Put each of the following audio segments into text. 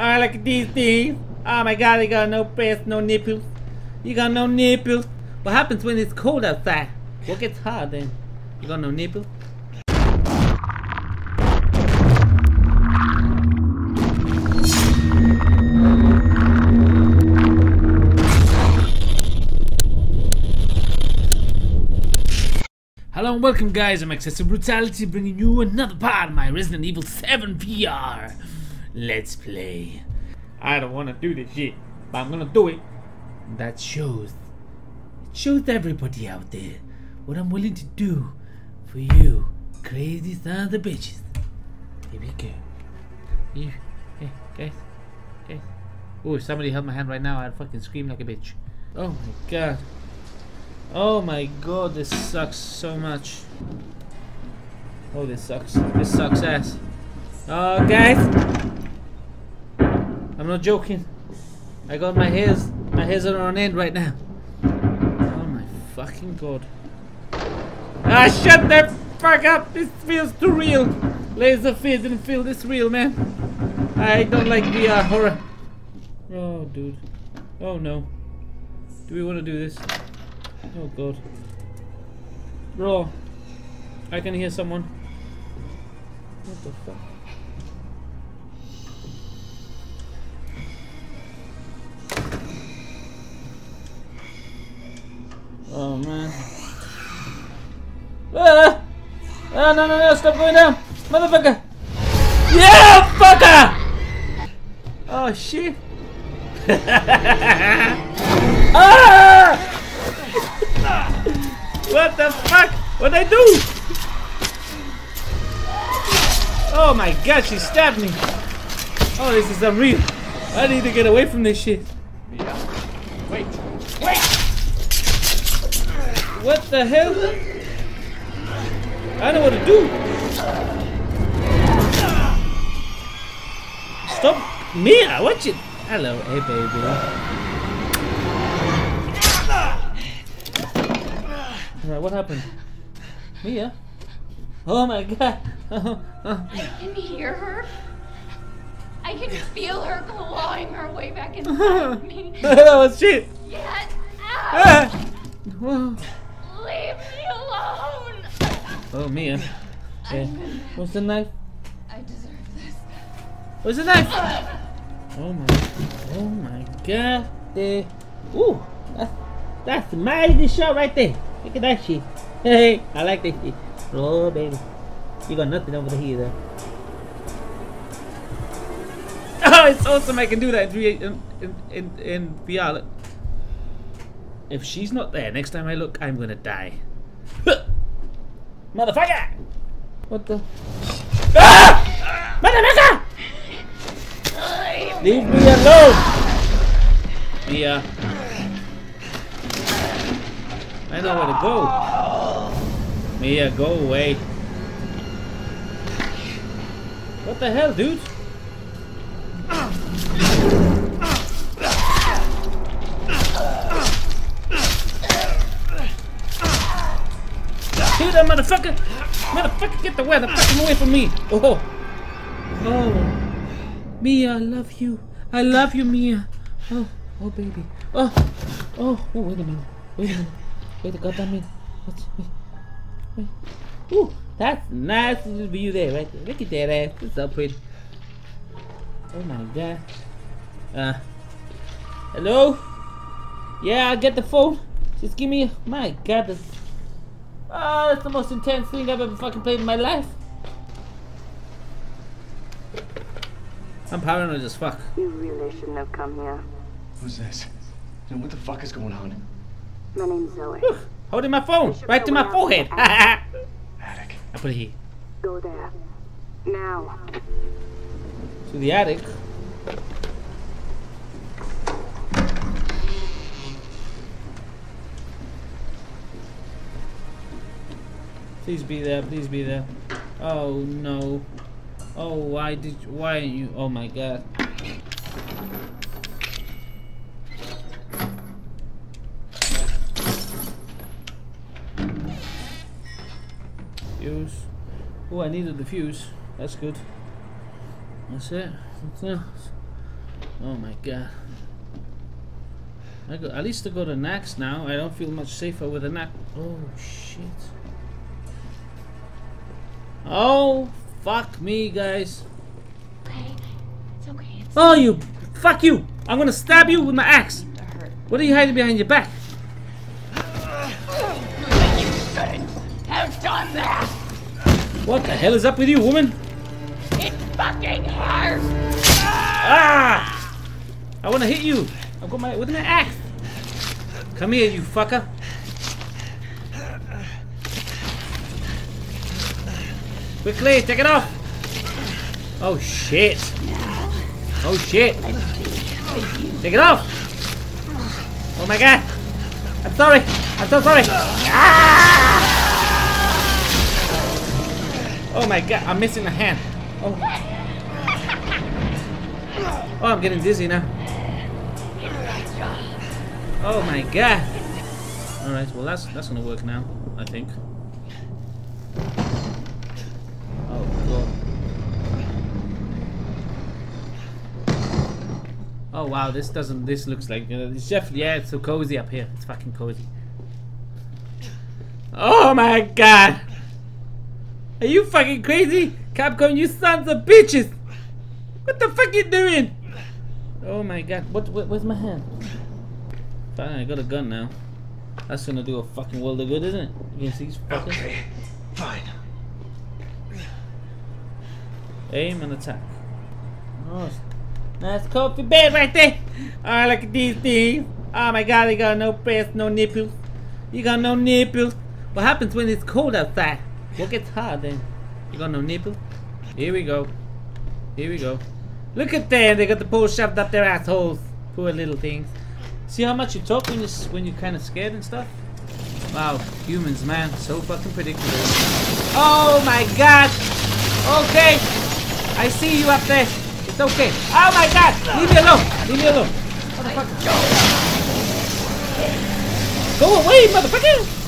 I like these things. Oh my god, you got no breasts, no nipples. You got no nipples. What happens when it's cold outside? What gets hot then? You got no nipples? Hello and welcome guys, I'm Excessive Brutality bringing you another part of my Resident Evil 7 VR Let's Play. I don't want to do this shit, but I'm gonna do it. That shows, it shows everybody out there what I'm willing to do for you crazy sons of bitches. Here we go. You, hey, guys, guys. Oh, if somebody held my hand right now, I'd fucking scream like a bitch. Oh my god. Oh my god, this sucks so much. Oh, this sucks. This sucks ass. Oh, guys! I'm not joking. I got my hairs. My hairs are on end right now. Oh my fucking god. Ah, shut the fuck up! This feels too real. Layers of Fear didn't feel this real, man. I don't like VR horror. Oh, dude. Oh no. Do we want to do this? Oh god. Bro. I can hear someone. What the fuck? Oh man. Ah! Ah, no, no, no, stop going down! Motherfucker! Yeah, fucker! Oh shit! ah! What the fuck? What'd I do? Oh my god, she stabbed me. Oh, this is unreal. I need to get away from this shit. What the hell? I don't know what to do. Stop. Mia, what you? Hello, hey baby. Alright, what happened? Mia? Oh my god. I can hear her. I can feel her clawing her way back inside me. oh shit. Yes! Ah. Whoa. Leave me alone! Oh, man. Yeah. What's the knife? I deserve this. What's the knife? Oh my. Oh my god. There. Ooh. That's, that's the mighty shot right there. Look at that shit. Hey, I like that shit. Oh, baby. You got nothing over here, though. Oh, it's awesome. I can do that in, in, in, in, in VR. If she's not there next time I look, I'm gonna die. Motherfucker! What the? Ah! Motherfucker! Leave me alone! Mia. I know where to go. Mia, go away. What the hell, dude? Motherfucker! Motherfucker, get the weather away from me! Oh! Oh! Mia, I love you. I love you, Mia. Oh, oh, baby. Oh, oh, oh, wait a minute. Wait a minute. Wait a goddamn minute. What's, wait, wait. Ooh, that's nice view there, right there. Look at that ass. It's so pretty. Oh my god. Uh, hello? Yeah, I'll get the phone. Just give me, my god, this, ah, that's the most intense thing I've ever fucking played in my life. I'm paranoid as fuck. You really shouldn't have come here. Who's this? And what the fuck is going on? My name's Zoe. Whew, Holding my phone right to my forehead. attic. I put it here. Go there. Now. To the attic. Please be there, please be there. Oh no. Oh, why did why you oh my god. Fuse. Oh, I needed the fuse. That's good. That's it. That's it. Oh my god. I go, at least I got an axe now. I don't feel much safer with an axe. Oh shit. Oh fuck me, guys. Okay. It's okay. It's Oh you, fuck you! I'm gonna stab you with my axe. What are you hiding behind your back? Have done that! What the hell is up with you, woman? It fucking hurts! Ah! I wanna hit you. I've got my with my axe. Come here, you fucker. Quickly, take it off. Oh shit. Oh shit. Take it off. Oh my god. I'm sorry. I'm so sorry. Ah! Oh my god, I'm missing a hand. Oh. Oh, I'm getting dizzy now. Oh my god. Alright, well that's that's gonna work now, I think. Oh. Wow, this doesn't this looks like uh, it's definitely yeah, it's so cozy up here. It's fucking cozy. Oh my god! Are you fucking crazy? Capcom, you sons of bitches! What the fuck you doing? Oh my god, what, what where's my hand? Fine, I got a gun now. That's gonna do a fucking world of good, isn't it? Against these fuckers. Okay, fine. Aim and attack. Oh, nice coffee bed right there. I at these things. Oh my god, you got no breasts, no nipples. You got no nipples. What happens when it's cold outside? What gets hot then? You got no nipple? Here we go. Here we go. Look at them. They got the pole shoved up their assholes. Poor little things. See how much you talk when you're, when you're kind of scared and stuff? Wow, humans, man. So fucking predictable. Oh my god. Okay. I see you up there. It's okay. Oh my god! Leave me alone! Leave me alone! Motherfucker. Go away, motherfucker!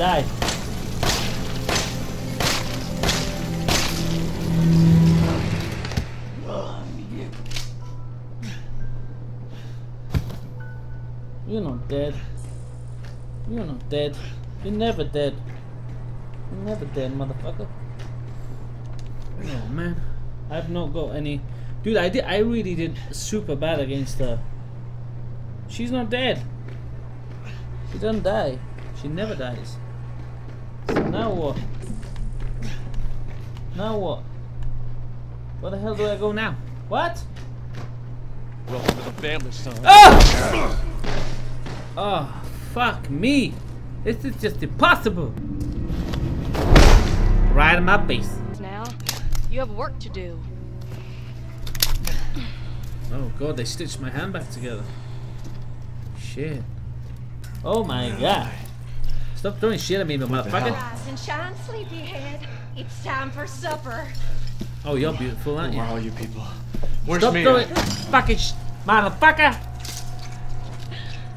Die. You're not dead. You're not dead. You're never dead. You're never dead, motherfucker. Oh man, I've not got any. Dude, I did. I really did super bad against her. She's not dead. She doesn't die. She never dies. So now what? Now what? Where the hell do I go now? What? Welcome to the family, son. Oh! Oh, fuck me. This is just impossible. Right in my face. Now, you have work to do. Oh god, they stitched my hand back together. Shit. Oh my god. Stop throwing shit at me, motherfucker. Rise and shine, sleepyhead. It's time for supper. Oh, you're beautiful, aren't you? Where are you people? Where's Stop Mia? throwing fucking motherfucker.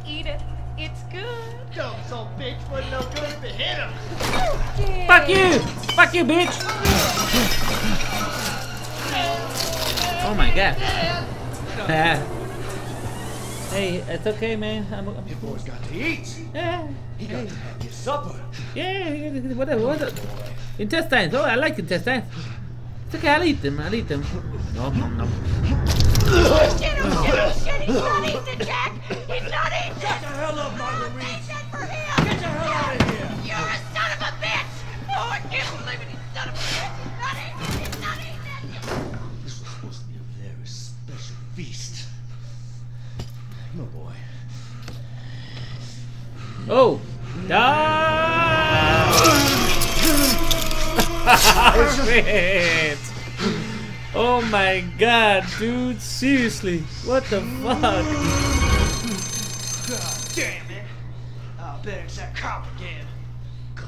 Eat it. It's good. Dumb son bitch wasn't no good if it hit him. Fuck you! Fuck you, bitch! Oh my god. Hey, it's okay, man. I'm, I'm You boys got to eat. yeah, He got to have his supper. yeah, whatever, whatever. Intestines. Oh, I like intestines. It's okay, I'll eat them. I'll eat them. No, no, no. Oh, shit, oh, shit, oh, shit. He's not eating, Jack. Oh. Ah! Oh my god, dude. Seriously. What the fuck? God damn it. I bet it's that cop again. Good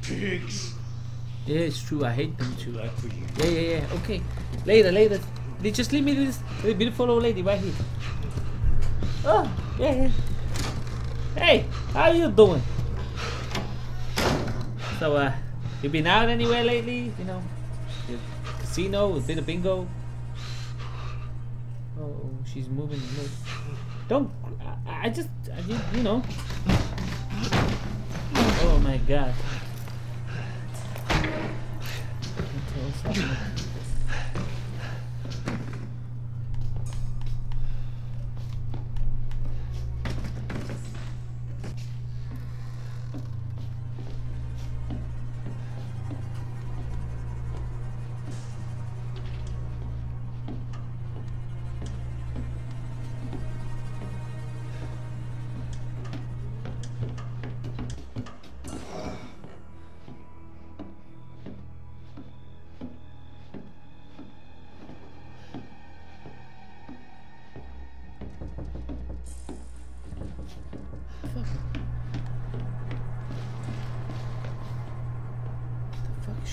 pigs. Yeah, it's true. I hate them too. Yeah, yeah, yeah. Okay. Later, later. They just leave me this this beautiful old lady right here. Oh, yeah, yeah. Hey, how you doing? So, uh, you been out anywhere lately? You know, casino, a bit of bingo. Oh, she's moving. Don't. I, I just, I, you, you know. Oh my god.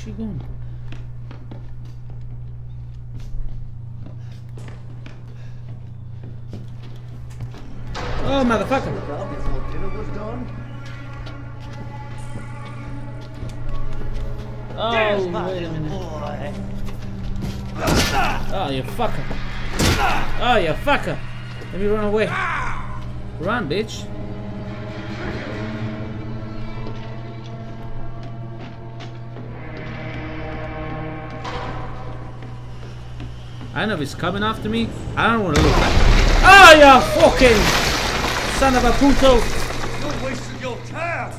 She going? Oh, motherfucker! Now this whole dinner was done. Oh, wait a minute. Oh, you fucker. Oh, you fucker. Let me run away. Run, bitch. I don't know if he's coming after me. I don't want to look. Oh, ah, you fucking son of a puto. You're wasting your time.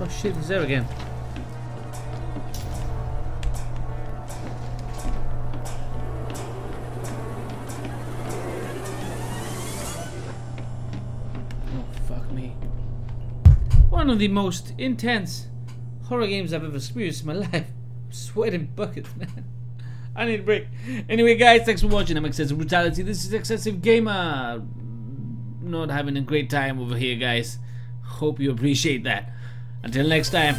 Oh shit, he's there again. Of the most intense horror games I've ever experienced in my life. Sweating buckets, man. I need a break. Anyway, guys, thanks for watching. I'm Excessive Brutality. This is Excessive Gamer. Not having a great time over here, guys. Hope you appreciate that. Until next time.